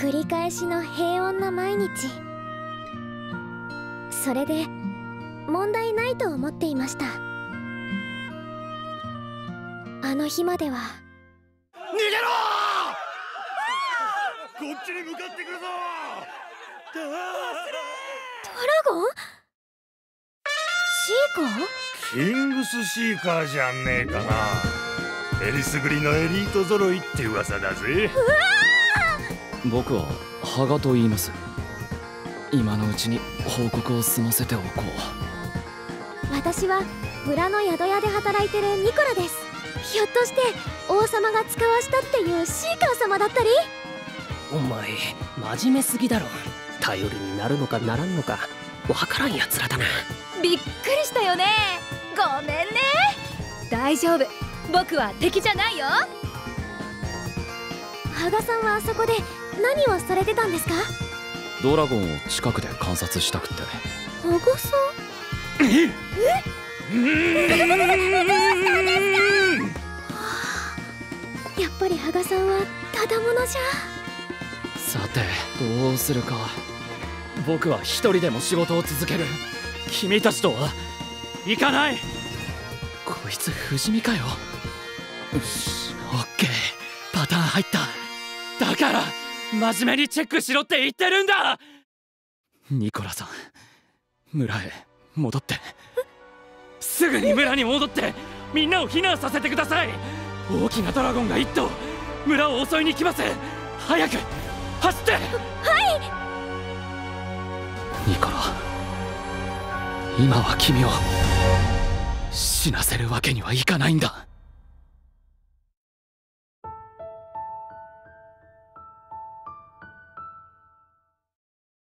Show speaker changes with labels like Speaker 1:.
Speaker 1: 繰り返しの平穏な毎日。それで問題ないと思っていました。あの日までは。
Speaker 2: 逃げろ！こっちに向かってくるぞ！
Speaker 1: ドラゴン？シーカ
Speaker 2: ー？キングスシーカーじゃねえかな。エリスグリのエリート揃いって噂だぜ
Speaker 3: 僕は羽賀と言います。今のうちに報告を済ませておこ
Speaker 1: う。私は村の宿屋で働いてるニコラです。ひょっとして王様が使わしたっていうシーカー様だったり？
Speaker 4: お前真面目すぎだろ。頼りになるのかならんのか。わからんやつらだな。
Speaker 5: びっくりしたよね。ごめんね。大丈夫。僕は敵じゃないよ
Speaker 1: 羽賀さんはあそこで何をされてたんですか？
Speaker 3: ドラゴンを近くで観察したくって。
Speaker 1: 羽賀さんえ？やっぱり羽賀さんはただものじゃ
Speaker 3: さてどうするか僕は一人でも仕事を続ける君たちとは行かないこいつ不死身かよよしオッケーパターン入っただから真面目にチェックしろって言ってるんだ！ニコラさん村へ戻って。すぐに村に戻って。みんなを避難させてください。大きなドラゴンが一頭。村を襲いに来ます。早く走って！
Speaker 1: はい！
Speaker 3: ニコラ今は君を死なせるわけにはいかないんだ